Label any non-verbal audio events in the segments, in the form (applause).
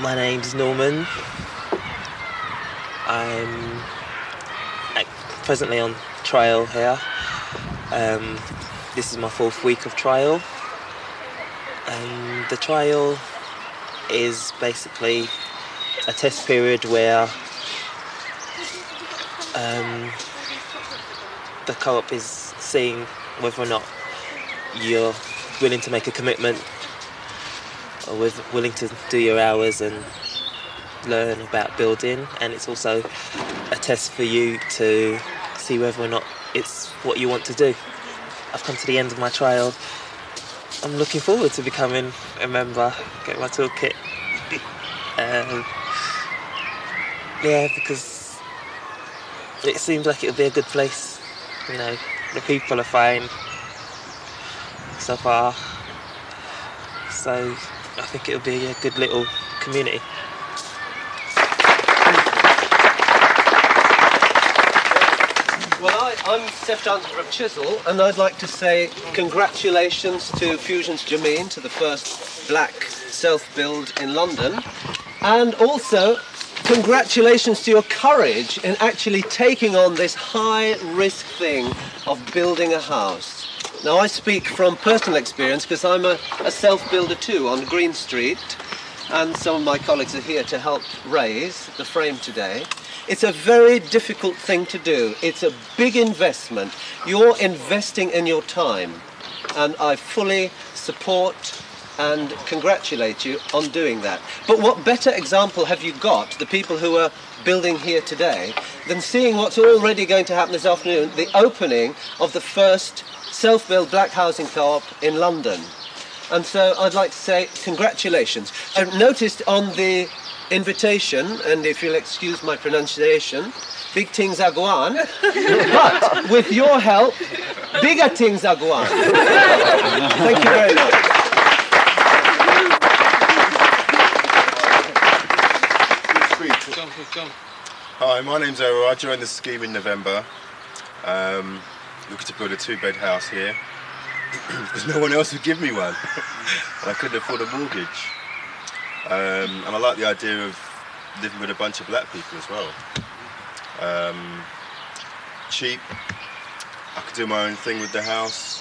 My name's Norman. I'm presently on trial here. Um, this is my fourth week of trial. And the trial is basically a test period where um, the co-op is seeing whether or not you're willing to make a commitment with willing to do your hours and learn about building and it's also a test for you to see whether or not it's what you want to do. I've come to the end of my trial. I'm looking forward to becoming a member, get my toolkit. um, yeah, because it seems like it'll be a good place. You know, the people are fine so far. So I think it'll be a good little community. Well, I, I'm Seth Johnson of Chisel, and I'd like to say congratulations to Fusions Jameen to the first black self-build in London, and also congratulations to your courage in actually taking on this high-risk thing of building a house. Now, I speak from personal experience because I'm a, a self-builder too on Green Street, and some of my colleagues are here to help raise the frame today. It's a very difficult thing to do. It's a big investment. You're investing in your time, and I fully support and congratulate you on doing that. But what better example have you got, the people who are building here today, than seeing what's already going to happen this afternoon, the opening of the first self-built black housing co-op in London. And so I'd like to say congratulations. I've noticed on the invitation, and if you'll excuse my pronunciation, big things are going. (laughs) but with your help, bigger things are going. Thank you very much. Hi, my name's Errol. I joined the scheme in November. Um, looking to build a two-bed house here (clears throat) because no one else would give me one. and (laughs) I couldn't afford a mortgage. Um, and I like the idea of living with a bunch of black people as well. Um, cheap. I could do my own thing with the house.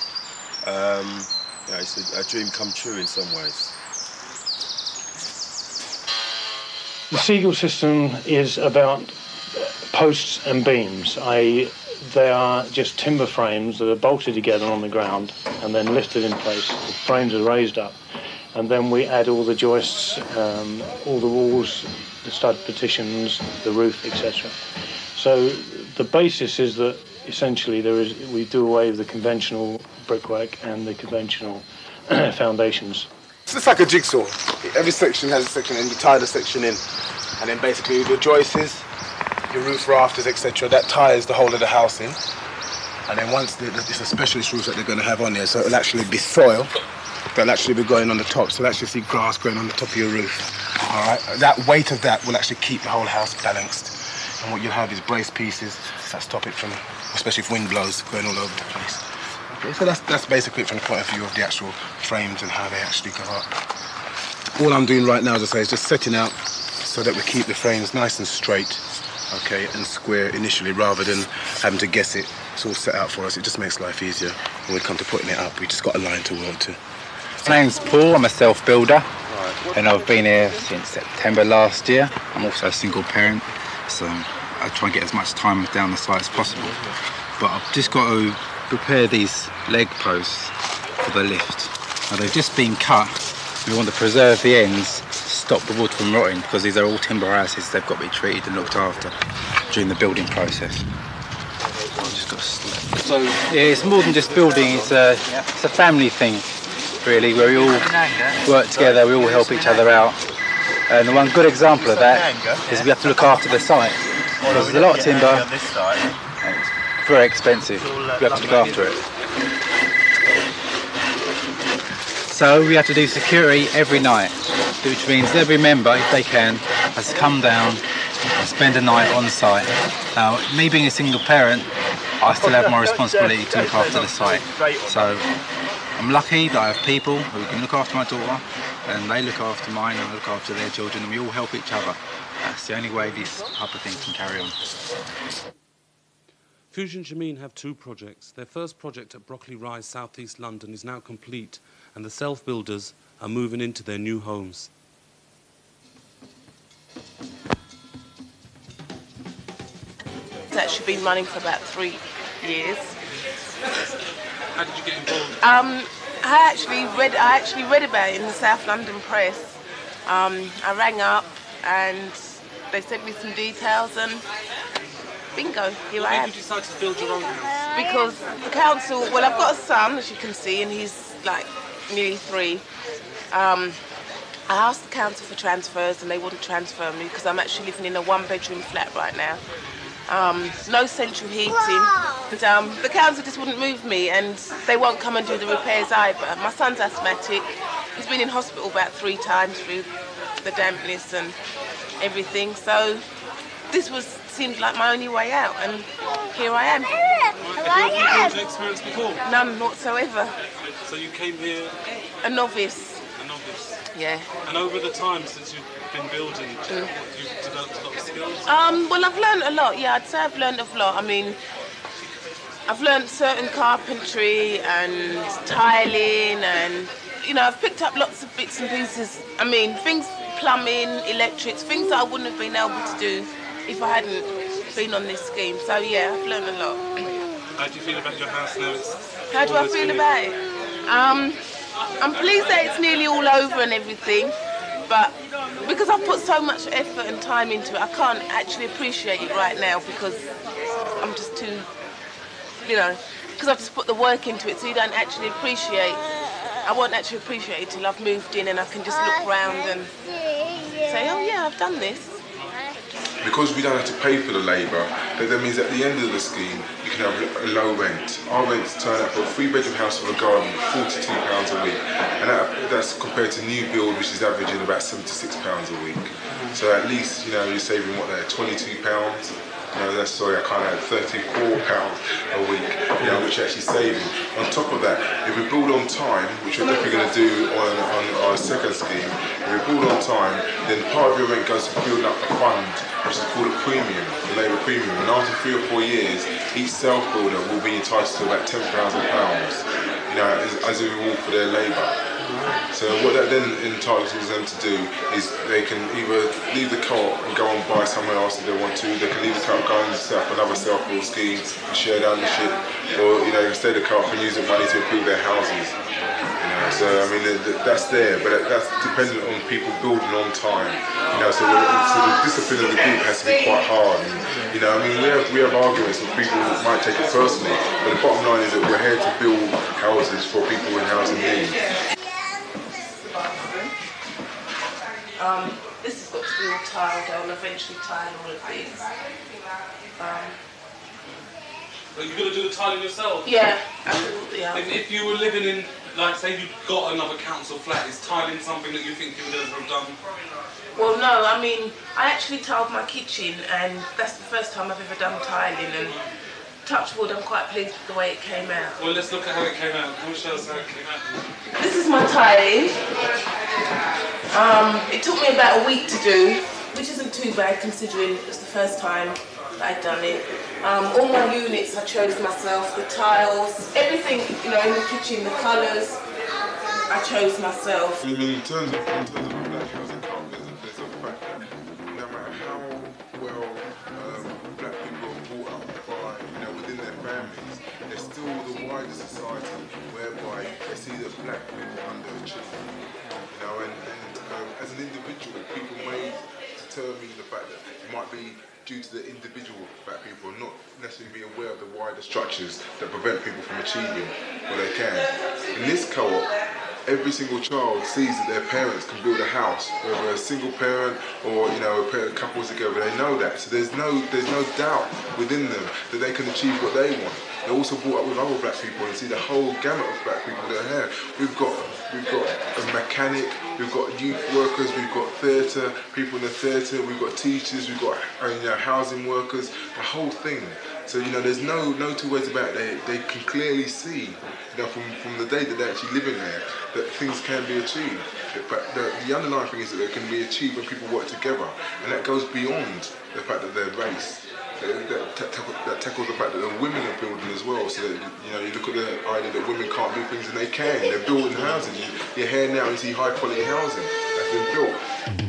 Um, yeah, it's a, a dream come true in some ways. The Segal system is about posts and beams. I, they are just timber frames that are bolted together on the ground and then lifted in place. The frames are raised up, and then we add all the joists, um, all the walls, the stud partitions, the roof, etc. So the basis is that essentially there is we do away with the conventional brickwork and the conventional (clears throat) foundations. It's like a jigsaw. Every section has a section, and you tie the section in, and then basically the joists, your roof rafters, etc. That ties the whole of the house in. And then once the, it's a specialist roof that they're going to have on there, so it'll actually be soil that'll actually be going on the top. So you'll actually see grass growing on the top of your roof. All right. That weight of that will actually keep the whole house balanced. And what you'll have is brace pieces that stop it from, especially if wind blows, going all over the place. Okay, so that's that's basically from the point of view of the actual frames and how they actually go up. All I'm doing right now, as I say, is just setting out so that we keep the frames nice and straight, okay, and square initially, rather than having to guess it. It's all set out for us. It just makes life easier when we come to putting it up. We just got a line to work to. My name's Paul, I'm a self-builder and I've been here since September last year. I'm also a single parent, so I try and get as much time down the site as possible. But I've just got to prepare these leg posts for the lift. Now they've just been cut. We want to preserve the ends, stop the wood from rotting because these are all timber houses. They've got to be treated and looked after during the building process. I've just got to slip. So yeah, it's more than just building. It's a it's a family thing, really, where we all work together. We all help each other out. And the one good example of that is we have to look after the site because there's a lot of timber. It's very expensive. We have to look after it. So we have to do security every night, which means every member, if they can, has come down and spend a night on site. Now, me being a single parent, I still have my responsibility to look after the site. So I'm lucky that I have people who can look after my daughter and they look after mine, and I look after their children, and we all help each other. That's the only way this type of thing can carry on. Fusion Jameen have two projects. Their first project at Brockley Rise, southeast London, is now complete, and the self builders are moving into their new homes. It's actually been running for about three years. How did you get involved? Um, I actually read. I actually read about it in the South London Press. Um, I rang up and they sent me some details and bingo, here Why I did am. you decide to build your own house? Because the council. Well, I've got a son, as you can see, and he's like nearly three. Um, I asked the council for transfers and they wouldn't transfer me because I'm actually living in a one bedroom flat right now. Um, no central heating. And, um, the council just wouldn't move me and they won't come and do the repairs either. My son's asthmatic. He's been in hospital about three times through the dampness and everything. So this was seemed like my only way out and here I am. Have you had build experience before? None whatsoever. So you came here A novice. Yeah. And over the time since you've been building, what, you've developed a lot of skills? Um, well, I've learned a lot. Yeah, I'd say I've learned a lot. I mean, I've learned certain carpentry and tiling, and you know, I've picked up lots of bits and pieces. I mean, things, plumbing, electrics, things that I wouldn't have been able to do if I hadn't been on this scheme. So yeah, I've learned a lot. How do you feel about your house now? It's How do I feel about it? Um, I'm pleased that it's nearly all over and everything, but because I've put so much effort and time into it, I can't actually appreciate it right now because I'm just too, you know, because I've just put the work into it, so you don't actually appreciate. I won't actually appreciate it till I've moved in and I can just look round and say, oh yeah, I've done this. because we don't have to pay for the labour, that, that means at the end of the scheme you can have a low rent. Our rents turn out for a three bedroom house with a garden forty two pounds a week. And that, that's compared to new build which is averaging about seventy six pounds a week. So at least, you know, you're saving what there, twenty two pounds. No, that's sorry, I can't add 34 pounds a week, you know, which actually saving. On top of that, if we build on time, which we're definitely going to do on, on our second scheme, if we build on time, then part of your rent goes to building up a fund, which is called a premium, a labour premium. And after three or four years, each self builder will be entitled to about £10,000, you know, as, as a reward for their labour. So what that then entitles them to do is they can either leave the co-op and go and buy somewhere else if they want to. They can leave the co-op, go and set up another self-build scheme, and share the ownership, or you know, instead of co-op and use the money to improve their houses. You know, so I mean, th- th- that's there, but that's dependent on people building on time. You know, so the, so the discipline of the group has to be quite hard. And, you know, I mean, we have we have arguments with people that might take it personally, but the bottom line is that we're here to build houses for people in housing need. Um, this has got to be all tiled. I'll eventually tile all of these. Um, Are you going to do the tiling yourself? yeah, absolutely. yeah. If, if you were living in, like, say you got another council flat, is tiling something that you think you would ever have done? Well, no, I mean, I actually tiled my kitchen, and that's the first time I've ever done tiling. And touch wood, I'm quite pleased with the way it came out. Well, let's look at how it came out. Can show us how it came out? This is my tiling. Um, it took me about a week to do, which isn't too bad considering it was the first time that I'd done it. Um, all my units I chose myself, the tiles, everything, you know, in the kitchen, the colours, I chose myself. Black people underachieve. You know, and, and um, as an individual, people may determine the fact that it might be due to the individual black people not necessarily be aware of the wider structures that prevent people from achieving what they can. In this co-op, every single child sees that their parents can build a house, whether a single parent or you know a pair of couples together. They know that, so there's no there's no doubt within them that they can achieve what they want. They're also brought up with other black people and see the whole gamut of black people that are here. We've got we've got a mechanic, we've got youth workers, we've got theatre people in the theatre, we've got teachers, we've got uh, you know housing workers, the whole thing. So you know, there's no no two ways about it. They they can clearly see, you know, from from the day that they're actually living there, that things can be achieved. But the, the underlying thing is that they can be achieved when people work together, and that goes beyond the fact that they're race. That, that, that, tackle, that tackles the fact that the women are building as well. So that, you know, you look at the idea that women can't do things, and they can. They're building housing. You, you're here now, you see high quality housing that's been built.